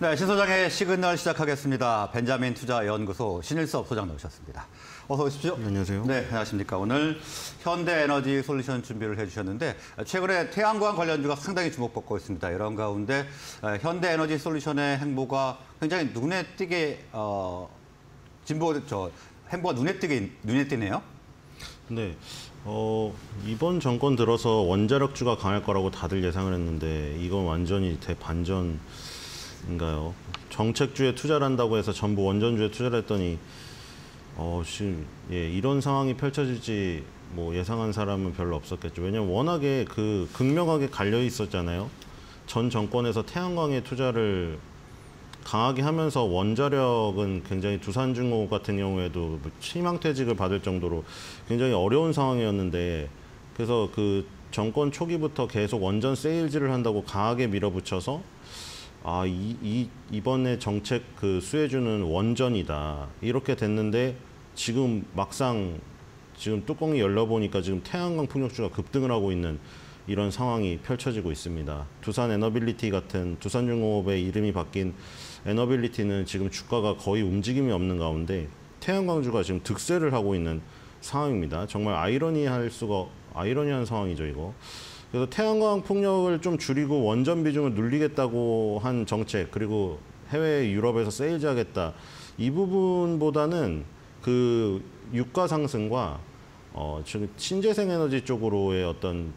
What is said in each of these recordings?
네, 신 소장의 시그널 시작하겠습니다. 벤자민 투자 연구소 신일섭 소장 나오셨습니다. 어서 오십시오. 네, 안녕하세요. 네, 안녕하십니까. 오늘 현대 에너지 솔루션 준비를 해주셨는데 최근에 태양광 관련주가 상당히 주목받고 있습니다. 이런 가운데 어, 현대 에너지 솔루션의 행보가 굉장히 눈에 띄게 어, 진보 저 행보가 눈에 띄게 눈에 띄네요. 네. 어, 이번 정권 들어서 원자력주가 강할 거라고 다들 예상을 했는데 이건 완전히 대반전 인가요? 정책주에 투자를 한다고 해서 전부 원전주에 투자를 했더니 어, 지금 예, 이런 상황이 펼쳐질지 뭐 예상한 사람은 별로 없었겠죠. 왜냐면 워낙에 그 극명하게 갈려 있었잖아요. 전 정권에서 태양광에 투자를 강하게 하면서 원자력은 굉장히 두산중공 같은 경우에도 뭐 희망퇴직을 받을 정도로 굉장히 어려운 상황이었는데 그래서 그 정권 초기부터 계속 원전 세일즈를 한다고 강하게 밀어붙여서 아, 이, 이, 이번에 정책 그 수혜주는 원전이다. 이렇게 됐는데 지금 막상 지금 뚜껑이 열려보니까 지금 태양광 풍력주가 급등을 하고 있는 이런 상황이 펼쳐지고 있습니다. 두산 에너빌리티 같은 두산중공업의 이름이 바뀐 에너빌리티는 지금 주가가 거의 움직임이 없는 가운데 태양광주가 지금 득세를 하고 있는 상황입니다. 정말 아이러니할 수가 아이러니한 상황이죠, 이거. 그래서 태양광 풍력을 좀 줄이고 원전 비중을 늘리겠다고 한 정책 그리고 해외 유럽에서 세일즈 하겠다 이 부분보다는 그 유가 상승과 어 신재생 에너지 쪽으로의 어떤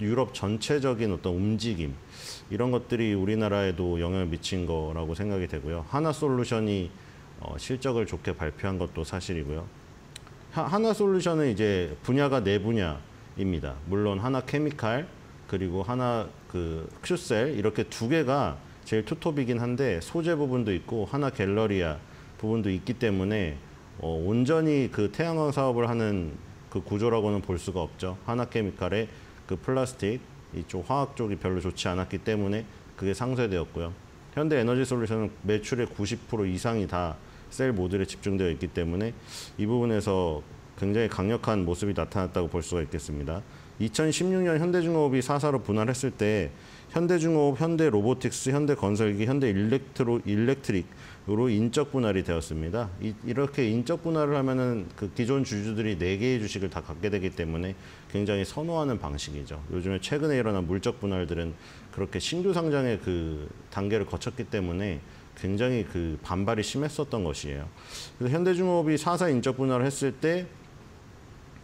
유럽 전체적인 어떤 움직임 이런 것들이 우리나라에도 영향을 미친 거라고 생각이 되고요. 한화솔루션이 어, 실적을 좋게 발표한 것도 사실이고요. 하, 하나솔루션은 이제 분야가 네 분야 입니다. 물론 하나 케미칼 그리고 하나 그 큐셀 이렇게 두 개가 제일 투톱이긴 한데 소재 부분도 있고 하나 갤러리아 부분도 있기 때문에 어, 온전히 그 태양광 사업을 하는 그 구조라고는 볼 수가 없죠. 하나 케미칼의 그 플라스틱 이쪽 화학 쪽이 별로 좋지 않았기 때문에 그게 상쇄되었고요. 현대 에너지 솔루션은 매출의 90% 이상이 다 셀 모듈에 집중되어 있기 때문에 이 부분에서 굉장히 강력한 모습이 나타났다고 볼 수가 있겠습니다. 2016년 현대중공업이 4사로 분할했을 때 현대중공업, 현대로보틱스, 현대건설기, 현대일렉트로 일렉트릭으로 인적 분할이 되었습니다. 이, 렇게 인적 분할을 하면은 그 기존 주주들이 네 개의 주식을 다 갖게 되기 때문에 굉장히 선호하는 방식이죠. 요즘에 최근에 일어난 물적 분할들은 그렇게 신규 상장의 그 단계를 거쳤기 때문에 굉장히 그 반발이 심했었던 것이에요. 그래서 현대중공업이 4사 인적 분할을 했을 때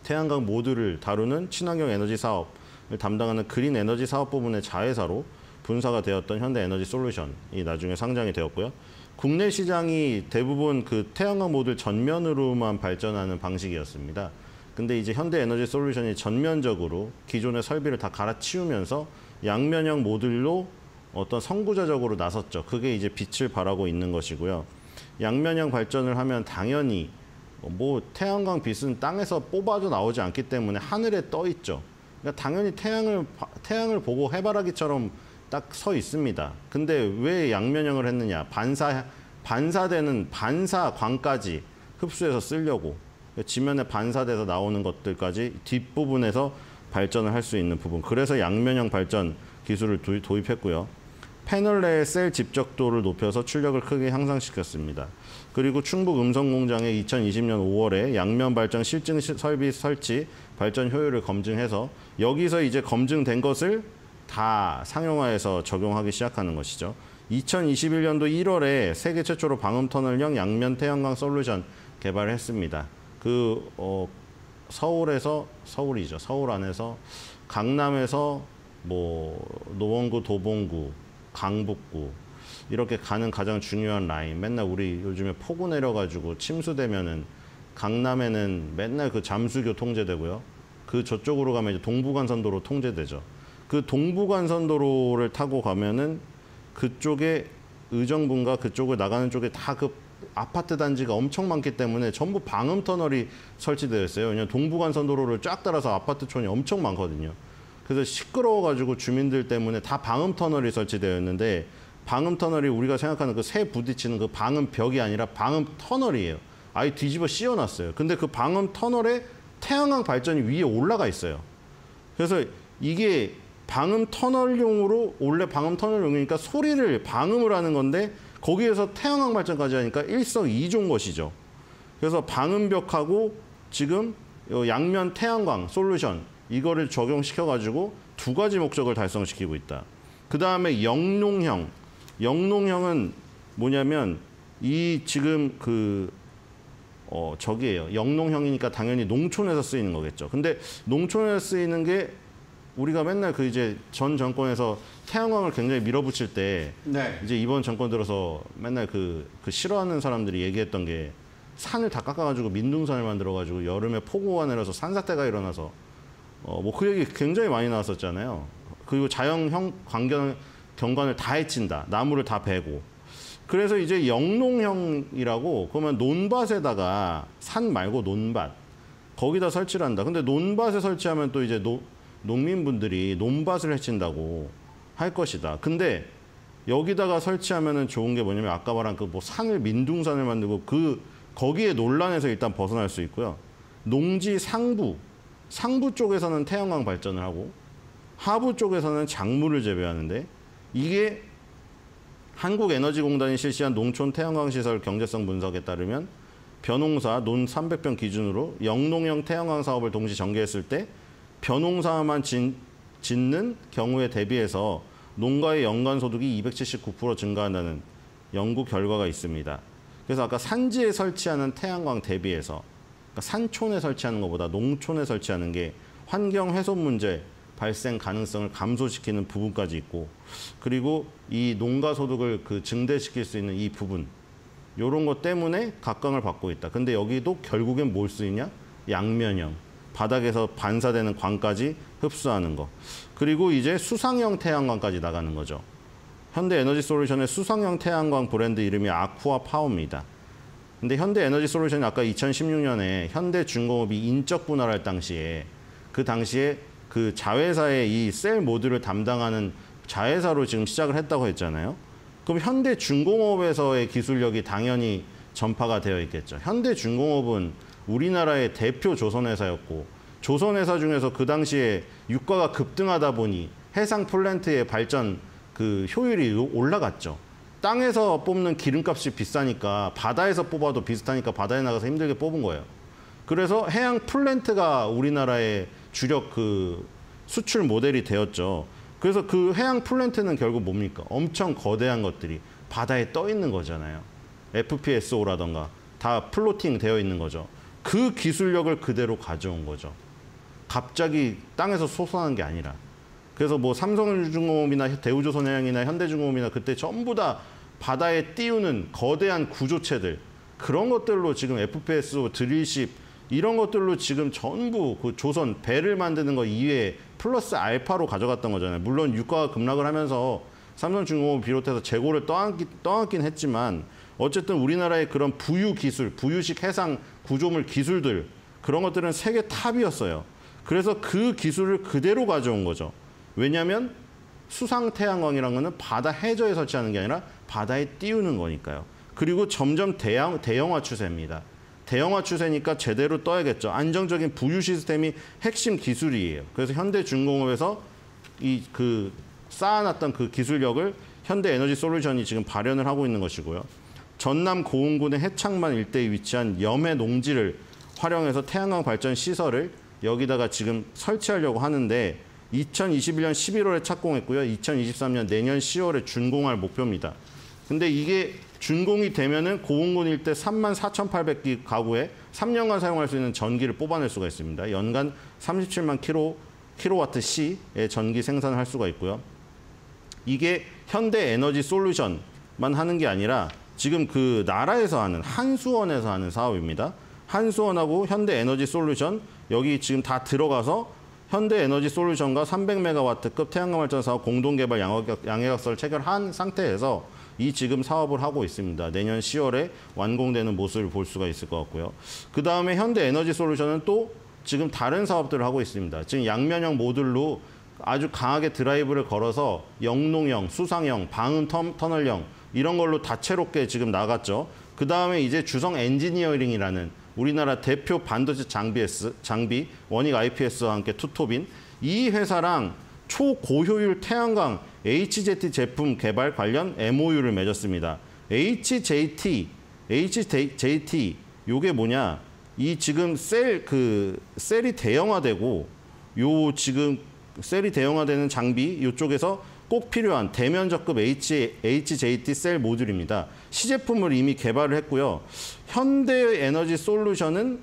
태양광 모듈을 다루는 친환경 에너지 사업을 담당하는 그린 에너지 사업 부문의 자회사로 분사가 되었던 현대 에너지 솔루션이 나중에 상장이 되었고요. 국내 시장이 대부분 그 태양광 모듈 전면으로만 발전하는 방식이었습니다. 근데 이제 현대 에너지 솔루션이 전면적으로 기존의 설비를 다 갈아치우면서 양면형 모듈로 어떤 선구자적으로 나섰죠. 그게 이제 빛을 발하고 있는 것이고요. 양면형 발전을 하면 당연히 뭐 태양광 빛은 땅에서 뽑아도 나오지 않기 때문에 하늘에 떠 있죠. 그러니까 당연히 태양을 태양을 보고 해바라기처럼 딱 서 있습니다. 근데 왜 양면형을 했느냐? 반사 반사되는 반사광까지 흡수해서 쓰려고 지면에 반사돼서 나오는 것들까지 뒷부분에서 발전을 할 수 있는 부분. 그래서 양면형 발전 기술을 도입했고요. 패널 내의 셀 집적도를 높여서 출력을 크게 향상시켰습니다. 그리고 충북 음성공장에 2020년 5월에 양면 발전 실증 설비 설치 발전 효율을 검증해서 여기서 이제 검증된 것을 다 상용화해서 적용하기 시작하는 것이죠. 2021년도 1월에 세계 최초로 방음 터널형 양면 태양광 솔루션 개발을 했습니다. 그 어, 서울에서 서울이죠. 서울 안에서 강남에서 뭐 노원구, 도봉구, 강북구 이렇게 가는 가장 중요한 라인. 맨날 우리 요즘에 폭우 내려가지고 침수되면은 강남에는 맨날 그 잠수교 통제되고요. 그 저쪽으로 가면 이제 동부간선도로 통제되죠. 그 동부간선도로를 타고 가면은 그쪽에 의정부인가 그쪽을 나가는 쪽에 다 그 아파트 단지가 엄청 많기 때문에 전부 방음 터널이 설치되어 있어요. 왜냐면 동부간선도로를 쫙 따라서 아파트촌이 엄청 많거든요. 그래서 시끄러워가지고 주민들 때문에 다 방음 터널이 설치되어 있는데 방음 터널이 우리가 생각하는 그 새 부딪히는 그 방음 벽이 아니라 방음 터널이에요. 아예 뒤집어 씌워놨어요. 근데 그 방음 터널에 태양광 발전이 위에 올라가 있어요. 그래서 이게 방음 터널용으로 원래 방음 터널용이니까 소리를 방음을 하는 건데 거기에서 태양광 발전까지 하니까 일석이조인 것이죠. 그래서 방음벽하고 지금 요 양면 태양광 솔루션 이거를 적용시켜 가지고 두 가지 목적을 달성시키고 있다. 그 다음에 영농형, 영농형은 뭐냐면 이 지금 그 어, 저기예요. 영농형이니까 당연히 농촌에서 쓰이는 거겠죠. 근데 농촌에서 쓰이는 게 우리가 맨날 그 이제 전 정권에서 태양광을 굉장히 밀어붙일 때 네. 이제 이번 정권 들어서 맨날 그, 그 싫어하는 사람들이 얘기했던 게 산을 다 깎아가지고 민둥산을 만들어가지고 여름에 폭우가 내려서 산사태가 일어나서 어, 뭐 그 얘기 굉장히 많이 나왔었잖아요. 그리고 자연형 광경, 경관을 다 해친다. 나무를 다 베고. 그래서 이제 영농형이라고 그러면 논밭에다가 산 말고 논밭 거기다 설치를 한다. 근데 논밭에 설치하면 또 이제 노, 농민분들이 논밭을 해친다고 할 것이다. 근데 여기다가 설치하면은 좋은 게 뭐냐면 아까 말한 그 뭐 산을 민둥산을 만들고 그 거기에 논란에서 일단 벗어날 수 있고요. 농지 상부 상부 쪽에서는 태양광 발전을 하고 하부 쪽에서는 작물을 재배하는데 이게 한국에너지공단이 실시한 농촌 태양광 시설 경제성 분석에 따르면 벼농사 논 300평 기준으로 영농형 태양광 사업을 동시 전개했을 때 벼농사만 진, 짓는 경우에 대비해서 농가의 연간 소득이 279% 증가한다는 연구 결과가 있습니다. 그래서 아까 산지에 설치하는 태양광 대비해서 그러니까 산촌에 설치하는 것보다 농촌에 설치하는 게 환경 훼손 문제 발생 가능성을 감소시키는 부분까지 있고 그리고 이 농가 소득을 그 증대시킬 수 있는 이 부분 요런 것 때문에 각광을 받고 있다. 근데 여기도 결국엔 뭘 쓰이냐? 양면형. 바닥에서 반사되는 광까지 흡수하는 거. 그리고 이제 수상형 태양광까지 나가는 거죠. 현대 에너지 솔루션의 수상형 태양광 브랜드 이름이 아쿠아 파워입니다. 근데 현대 에너지 솔루션이 아까 2016년에 현대 중공업이 인적 분할할 당시에 그 당시에 그 자회사의 이 셀 모듈을 담당하는 자회사로 지금 시작을 했다고 했잖아요. 그럼 현대 중공업에서의 기술력이 당연히 전파가 되어 있겠죠. 현대 중공업은 우리나라의 대표 조선회사였고 조선회사 중에서 그 당시에 유가가 급등하다 보니 해상 플랜트의 발전 그 효율이 올라갔죠. 땅에서 뽑는 기름값이 비싸니까 바다에서 뽑아도 비슷하니까 바다에 나가서 힘들게 뽑은 거예요. 그래서 해양 플랜트가 우리나라의 주력 그 수출 모델이 되었죠. 그래서 그 해양 플랜트는 결국 뭡니까? 엄청 거대한 것들이 바다에 떠 있는 거잖아요. FPSO라던가 다 floating 되어 있는 거죠. 그 기술력을 그대로 가져온 거죠. 갑자기 땅에서 솟아난 게 아니라. 그래서 뭐 삼성중공업이나 대우조선해양이나 현대중공업이나 그때 전부 다 바다에 띄우는 거대한 구조체들 그런 것들로 지금 FPSO drillship 이런 것들로 지금 전부 그 조선 배를 만드는 거 이외에 플러스 알파로 가져갔던 거잖아요. 물론 유가가 급락을 하면서 삼성중공업 비롯해서 재고를 떠안기, 떠안긴 했지만 어쨌든 우리나라의 그런 부유 기술, 부유식 해상 구조물 기술들 그런 것들은 세계 탑이었어요. 그래서 그 기술을 그대로 가져온 거죠. 왜냐하면 수상 태양광이라는 거는 바다 해저에 설치하는 게 아니라 바다에 띄우는 거니까요. 그리고 점점 대형, 대형화 추세입니다. 대형화 추세니까 제대로 떠야겠죠. 안정적인 부유 시스템이 핵심 기술이에요. 그래서 현대중공업에서 이 그 쌓아놨던 그 기술력을 현대에너지 솔루션이 지금 발현을 하고 있는 것이고요. 전남 고흥군의 해창만 일대에 위치한 염해 농지를 활용해서 태양광 발전 시설을 여기다가 지금 설치하려고 하는데 2021년 11월에 착공했고요. 2023년 내년 10월에 준공할 목표입니다. 근데 이게 준공이 되면은 고흥군 일대 3만 4,800기 가구에 3년간 사용할 수 있는 전기를 뽑아낼 수가 있습니다. 연간 37만 킬로 킬로와트 시의 전기 생산을 할 수가 있고요. 이게 현대 에너지 솔루션만 하는 게 아니라 지금 그 나라에서 하는 한수원에서 하는 사업입니다. 한수원하고 현대 에너지 솔루션 여기 지금 다 들어가서 현대 에너지 솔루션과 300메가와트급 태양광 발전 사업 공동 개발 양해각, 양해각서를 체결한 상태에서 이 지금 사업을 하고 있습니다. 내년 10월에 완공되는 모습을 볼 수가 있을 것 같고요. 그 다음에 현대 에너지 솔루션은 또 지금 다른 사업들을 하고 있습니다. 지금 양면형 모듈로 아주 강하게 드라이브를 걸어서 영농형, 수상형, 방음 터- 터널형 이런 걸로 다채롭게 지금 나갔죠. 그 다음에 이제 주성 엔지니어링이라는 우리나라 대표 반도체 장비, 장비 원익 IPS와 함께 투톱인 이 회사랑 초고효율 태양광 HZ 제품 개발 관련 MOU를 맺었습니다. HJT, HJT 요게 뭐냐? 이 지금 셀 그 셀이 대형화되고 요 지금 셀이 대형화되는 장비 요쪽에서 꼭 필요한 대면적급 HJT 셀 모듈입니다. 시제품을 이미 개발을 했고요. 현대 에너지 솔루션은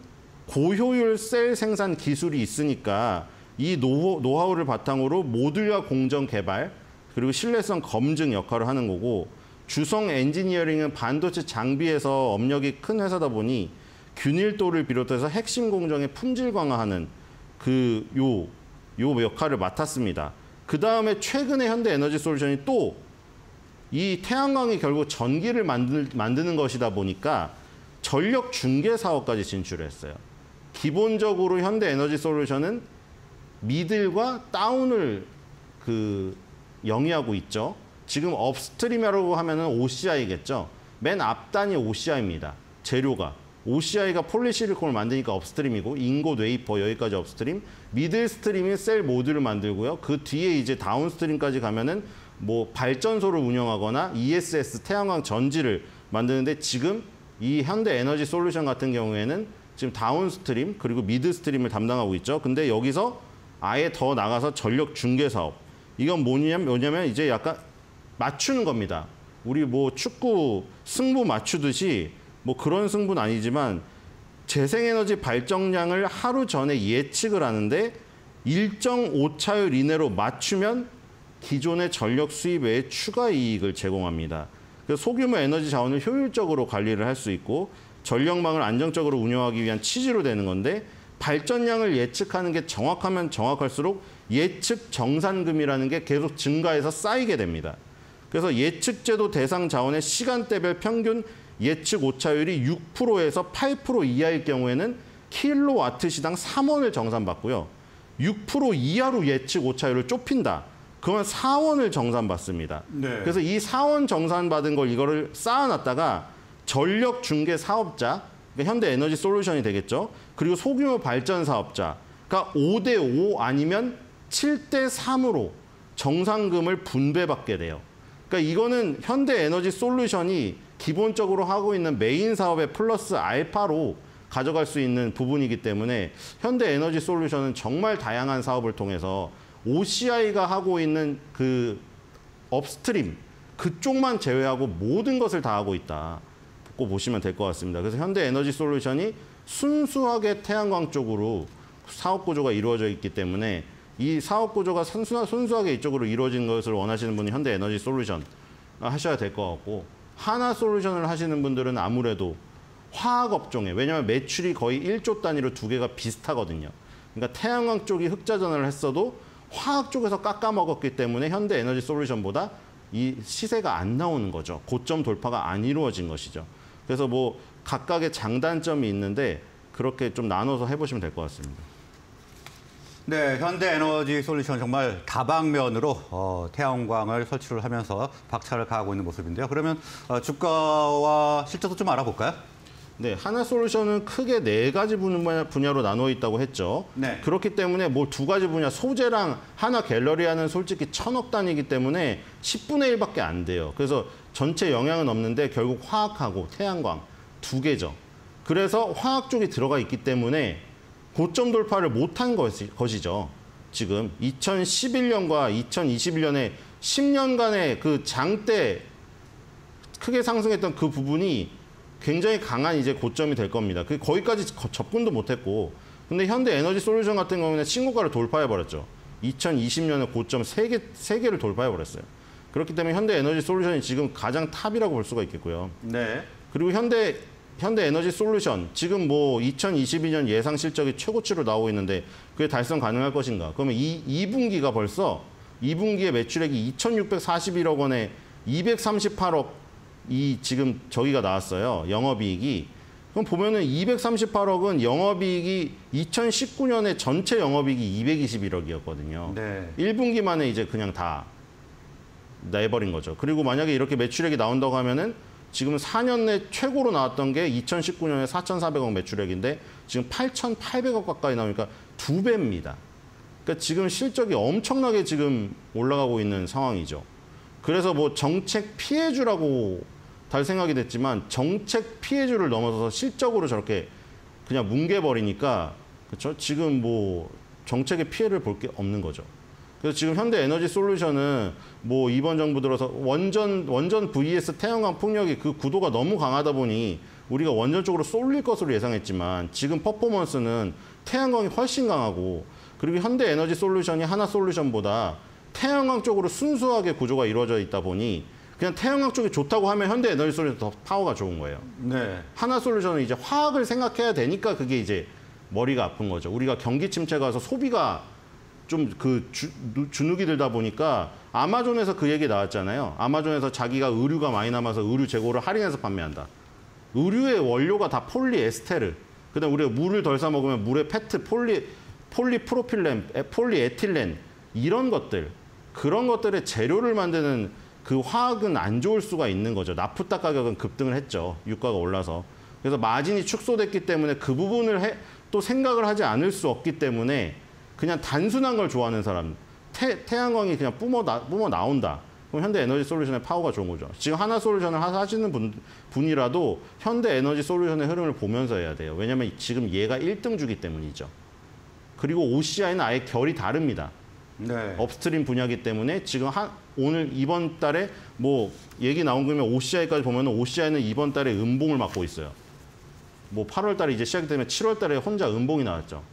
고효율 셀 생산 기술이 있으니까 이 노, 노하우를 바탕으로 모듈화 공정 개발 그리고 신뢰성 검증 역할을 하는 거고 주성 엔지니어링은 반도체 장비에서 업력이 큰 회사다 보니 균일도를 비롯해서 핵심 공정의 품질 강화하는 그 요 요 역할을 맡았습니다. 그 다음에 최근에 현대 에너지 솔루션이 또 이 태양광이 결국 전기를 만들, 만드는 것이다 보니까 전력 중개 사업까지 진출했어요. 기본적으로 현대 에너지 솔루션은 middle과 down을 그 영위하고 있죠. 지금 upstream이라고 하면은 OCI겠죠. 맨 앞단이 OCI입니다. 재료가 OCI가 폴리실리콘을 만드니까 upstream이고 잉곳 웨이퍼 여기까지 upstream, middle stream이 셀 모듈을 만들고요. 그 뒤에 이제 downstream까지 가면은 뭐 발전소를 운영하거나 ESS 태양광 전지를 만드는데 지금 이 현대 에너지 솔루션 같은 경우에는 지금 downstream 그리고 midstream을 담당하고 있죠. 근데 여기서 아예 더 나가서 전력 중개 사업. 이건 뭐냐면, 뭐냐면 이제 약간 맞추는 겁니다. 우리 뭐 축구 승부 맞추듯이 뭐 그런 승부는 아니지만 재생에너지 발전량을 하루 전에 예측을 하는데 일정 오차율 이내로 맞추면 기존의 전력 수입 외에 추가 이익을 제공합니다. 그래서 소규모 에너지 자원을 효율적으로 관리를 할 수 있고 전력망을 안정적으로 운영하기 위한 취지로 되는 건데 발전량을 예측하는 게 정확하면 정확할수록 예측 정산금이라는 게 계속 증가해서 쌓이게 됩니다. 그래서 예측제도 대상 자원의 시간대별 평균 예측 오차율이 6%에서 8% 이하일 경우에는 킬로와트 시당 3원을 정산받고요. 6% 이하로 예측 오차율을 좁힌다. 그러면 4원을 정산받습니다. 네. 그래서 이 4원 정산받은 걸 이거를 쌓아놨다가 전력 중개 사업자, 그러니까 현대 에너지 솔루션이 되겠죠. 그리고 소규모 발전 사업자, 그러니까 5대 5 아니면 7대 3으로 정산금을 분배받게 돼요. 그러니까 이거는 현대 에너지 솔루션이 기본적으로 하고 있는 메인 사업의 플러스 알파로 가져갈 수 있는 부분이기 때문에 현대 에너지 솔루션은 정말 다양한 사업을 통해서 OCI가 하고 있는 그 upstream 그쪽만 제외하고 모든 것을 다 하고 있다고 보시면 될 것 같습니다. 그래서 현대 에너지 솔루션이 순수하게 태양광 쪽으로 사업 구조가 이루어져 있기 때문에 이 사업 구조가 순수, 순수하게 이쪽으로 이루어진 것을 원하시는 분이 현대 에너지 솔루션 하셔야 될 것 같고 하나 솔루션을 하시는 분들은 아무래도 화학 업종에 왜냐하면 매출이 거의 1조 단위로 두 개가 비슷하거든요. 그러니까 태양광 쪽이 흑자 전환을 했어도 화학 쪽에서 깎아 먹었기 때문에 현대 에너지 솔루션보다 이 시세가 안 나오는 거죠. 고점 돌파가 안 이루어진 것이죠. 그래서 뭐 각각의 장단점이 있는데 그렇게 좀 나눠서 해보시면 될 것 같습니다. 네, 현대 에너지 솔루션 정말 다방면으로 어, 태양광을 설치를 하면서 박차를 가하고 있는 모습인데요. 그러면 어, 주가와 실적도 좀 알아볼까요? 네, 하나 솔루션은 크게 네 가지 분야, 분야로 나눠 있다고 했죠. 네. 그렇기 때문에 뭐두 가지 분야, 소재랑 하나 갤러리아는 솔직히 천억 단위이기 때문에 10분의 1밖에 안 돼요. 그래서 전체 영향은 없는데 결국 화학하고 태양광 두 개죠. 그래서 화학 쪽이 들어가 있기 때문에 고점 돌파를 못한 것이, 것이죠. 지금 2011년과 2021년에 10년간의 그 장대 크게 상승했던 그 부분이 굉장히 강한 이제 고점이 될 겁니다. 그 거기까지 거- 접근도 못했고, 근데 현대 에너지 솔루션 같은 경우는 신고가를 돌파해 버렸죠. 2020년에 고점 3개, 3개를 돌파해 버렸어요. 그렇기 때문에 현대 에너지 솔루션이 지금 가장 탑이라고 볼 수가 있겠고요. 네. 그리고 현대 현대 에너지 솔루션 지금 뭐 2022년 예상 실적이 최고치로 나오고 있는데 그게 달성 가능할 것인가? 그러면 이 2분기가 벌써 2분기의 매출액이 2,641억 원에 238억 이 지금 저기가 나왔어요. 영업이익이. 그럼 보면은 238억은 영업이익이 2019년에 전체 영업이익이 221억이었거든요. 네. 1분기 만에 이제 그냥 다 내버린 거죠. 그리고 만약에 이렇게 매출액이 나온다고 하면은 지금 4년 내 최고로 나왔던 게 2019년에 4,400억 매출액인데 지금 8,800억 가까이 나오니까 두 배입니다. 그러니까 지금 실적이 엄청나게 지금 올라가고 있는 상황이죠. 그래서 뭐 정책 피해주라고 달 생각이 됐지만 정책 피해주를 넘어서서 실적으로 저렇게 그냥 뭉개버리니까 그렇죠? 지금 뭐 정책의 피해를 볼 게 없는 거죠. 그래서 지금 현대 에너지 솔루션은 뭐 이번 정부 들어서 원전 원전 vs 태양광 풍력이 그 구도가 너무 강하다 보니 우리가 원전 쪽으로 쏠릴 것으로 예상했지만 지금 퍼포먼스는 태양광이 훨씬 강하고 그리고 현대 에너지 솔루션이 하나 솔루션보다 태양광 쪽으로 순수하게 구조가 이루어져 있다 보니 그냥 태양광 쪽이 좋다고 하면 현대 에너지 솔루션 더 파워가 좋은 거예요. 네. 하나 솔루션은 이제 화학을 생각해야 되니까 그게 이제 머리가 아픈 거죠. 우리가 경기 침체가 와서 소비가 좀그 주눅이 들다 보니까 아마존에서 그 얘기 나왔잖아요. 아마존에서 자기가 의류가 많이 남아서 의류 재고를 할인해서 판매한다. 의류의 원료가 다 폴리에스테르. 그다음 우리가 물을 덜 사 먹으면 물에 페트, 폴리 폴리프로필렌, 에- 폴리에틸렌 이런 것들 그런 것들의 재료를 만드는 그 화학은 안 좋을 수가 있는 거죠. 나프타 가격은 급등을 했죠. 유가가 올라서. 그래서 마진이 축소됐기 때문에 그 부분을 해- 또 생각을 하지 않을 수 없기 때문에 그냥 단순한 걸 좋아하는 사람, 태, 태양광이 그냥 뿜어, 나, 뿜어 나온다. 그럼 현대 에너지 솔루션의 파워가 좋은 거죠. 지금 한화 솔루션을 하- 하시는 분, 분이라도 현대 에너지 솔루션의 흐름을 보면서 해야 돼요. 왜냐하면 지금 얘가 1등 주기 때문이죠. 그리고 OCI는 아예 결이 다릅니다. 네. upstream 분야기 때문에 지금 한 오늘 이번 달에 뭐 얘기 나온 거면 OCI까지 보면 OCI는 이번 달에 음봉을 맞고 있어요. 뭐 8월 달에 이제 시작이 되면 7월 달에 혼자 음봉이 나왔죠.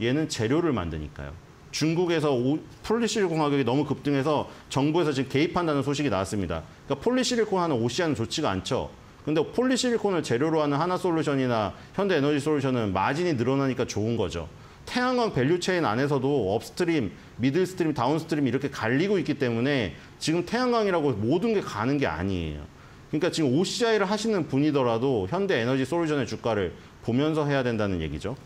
얘는 재료를 만드니까요. 중국에서 오- 폴리실리콘 가격이 너무 급등해서 정부에서 지금 개입한다는 소식이 나왔습니다. 그러니까 폴리실리콘 하는 OCI는 좋지가 않죠. 근데 폴리실리콘을 재료로 하는 한화솔루션이나 현대에너지 솔루션은 마진이 늘어나니까 좋은 거죠. 태양광 value chain 안에서도 upstream, middle stream, downstream 이렇게 갈리고 있기 때문에 지금 태양광이라고 모든 게 가는 게 아니에요. 그러니까 지금 OCI를 하시는 분이더라도 현대 에너지 솔루션의 주가를 보면서 해야 된다는 얘기죠.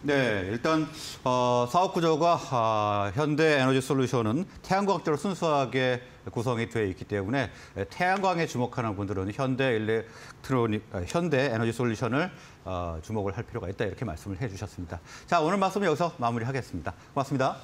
네, 일단 어, 사업 구조가 아, 현대 에너지 솔루션은 태양광적으로 순수하게 구성이 되어 있기 때문에 태양광에 주목하는 분들은 현대 일렉트로닉, 아, 현대 에너지 솔루션을 어, 주목을 할 필요가 있다 이렇게 말씀을 해주셨습니다. 자, 오늘 말씀 여기서 마무리하겠습니다. 고맙습니다.